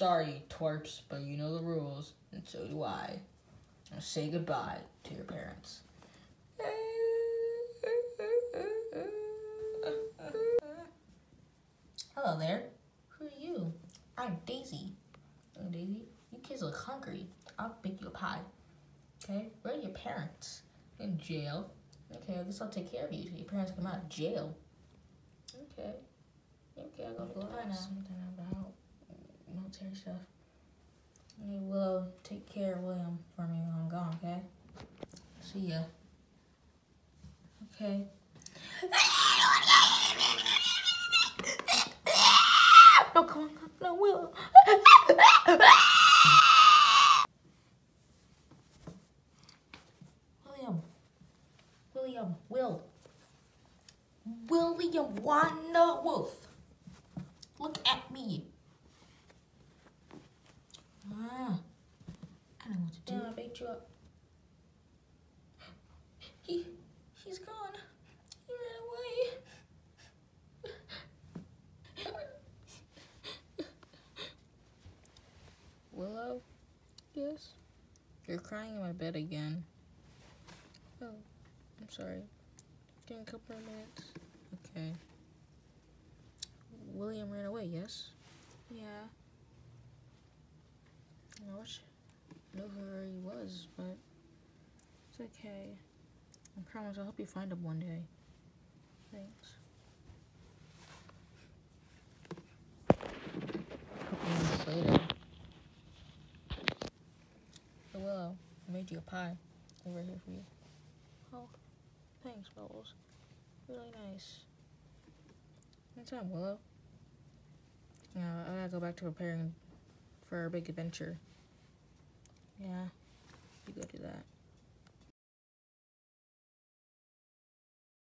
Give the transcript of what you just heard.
Sorry, twerps, but you know the rules, and so do I. Now say goodbye to your parents. Hello there. Who are you? I'm Daisy. Oh, Daisy, you kids look hungry. I'll bake you a pie. Okay? Where are your parents? In jail. Okay, I guess I'll take care of you till your parents come out of jail. Okay. Okay, I'll go to class. now. Military stuff. Willow, take care of William for me when I'm gone, okay? See ya. Okay. No, come on, no, Willow. William. William. Will. William Wonder Wolf. Look at me. Ah. I know what to do. I baked you up. He, he's gone. He ran away. Willow? Yes? You're crying in my bed again. Oh, I'm sorry. Give me a couple of minutes. Okay. William ran away, yes? Yeah. I wish I knew where he was, but it's okay. I promise I'll help you find him one day. Thanks. A couple minutes later. Willow, I made you a pie over here for you. Oh, thanks, Bubbles. Really nice. Anytime, Willow. Yeah, I gotta go back to preparing for our big adventure. Yeah, you go do that.